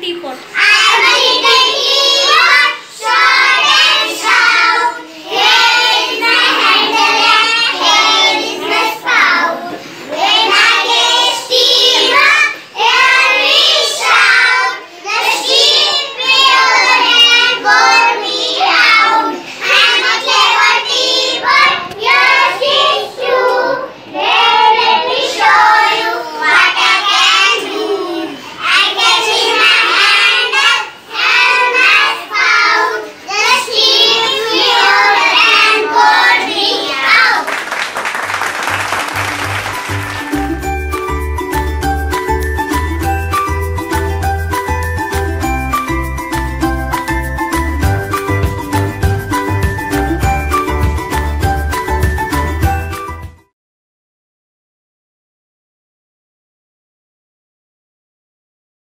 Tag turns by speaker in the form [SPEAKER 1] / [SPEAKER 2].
[SPEAKER 1] T four